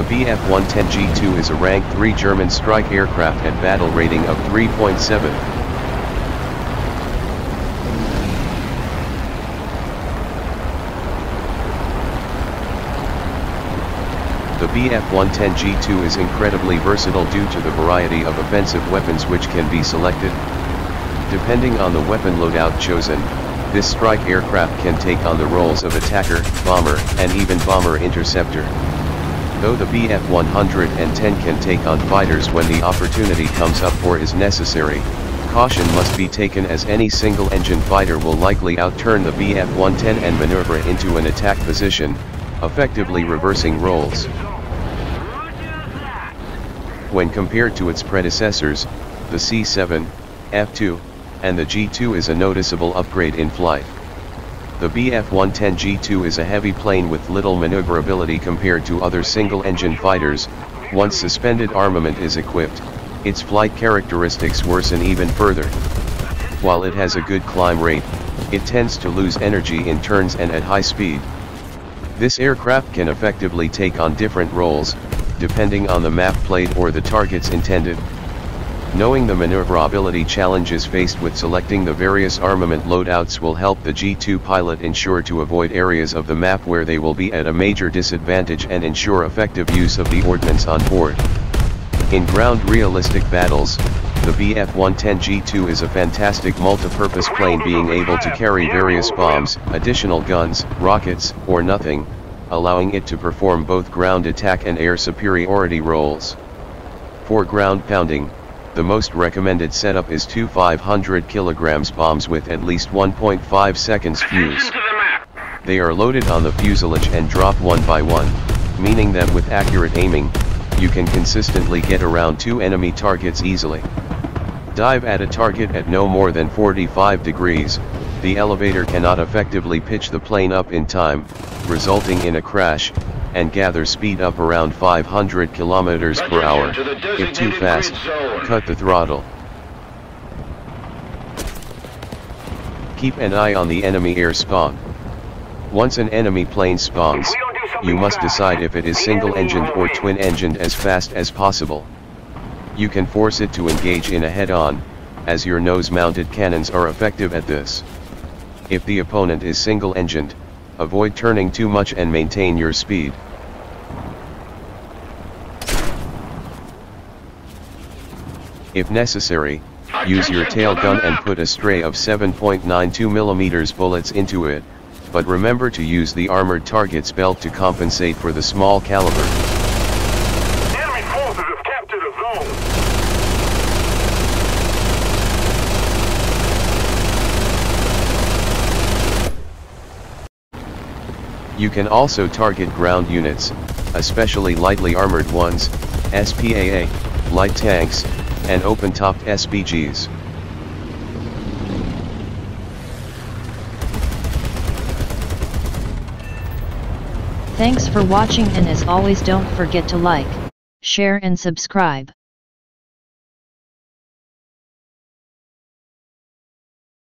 The Bf-110G2 is a rank 3 German strike aircraft at battle rating of 3.7. The Bf-110G2 is incredibly versatile due to the variety of offensive weapons which can be selected. Depending on the weapon loadout chosen, this strike aircraft can take on the roles of attacker, bomber, and even bomber interceptor. Though the Bf-110 can take on fighters when the opportunity comes up or is necessary, caution must be taken as any single-engine fighter will likely outturn the Bf-110 and maneuver into an attack position, effectively reversing roles. When compared to its predecessors, the C-7, F-2, and the G2 is a noticeable upgrade in flight. The Bf-110G2 is a heavy plane with little maneuverability compared to other single-engine fighters, once suspended armament is equipped, its flight characteristics worsen even further. While it has a good climb rate, it tends to lose energy in turns and at high speed. This aircraft can effectively take on different roles, depending on the map played or the targets intended. Knowing the maneuverability challenges faced with selecting the various armament loadouts will help the G2 pilot ensure to avoid areas of the map where they will be at a major disadvantage and ensure effective use of the ordnance on board. In ground realistic battles, the Bf-110G2 is a fantastic multi-purpose plane being able to carry various bombs, additional guns, rockets, or nothing, allowing it to perform both ground attack and air superiority roles. For ground pounding, the most recommended setup is two 500 kg bombs with at least 1.5 seconds fuse. They are loaded on the fuselage and drop one by one, meaning that with accurate aiming, you can consistently get around two enemy targets easily. Dive at a target at no more than 45 degrees, the elevator cannot effectively pitch the plane up in time, resulting in a crash, and gather speed up around 500 kilometers per hour. If too fast, cut the throttle. Keep an eye on the enemy air spawn. Once an enemy plane spawns, you must decide if it is single-engined or twin-engined as fast as possible. You can force it to engage in a head-on, as your nose-mounted cannons are effective at this. If the opponent is single-engined, avoid turning too much and maintain your speed. If necessary, use your tail gun and put a stray of 7.92mm bullets into it, but remember to use the armored target's belt to compensate for the small caliber. You can also target ground units, especially lightly armored ones, SPAA, light tanks, and open-topped SPGs. Thanks for watching and as always don't forget to like, share and subscribe.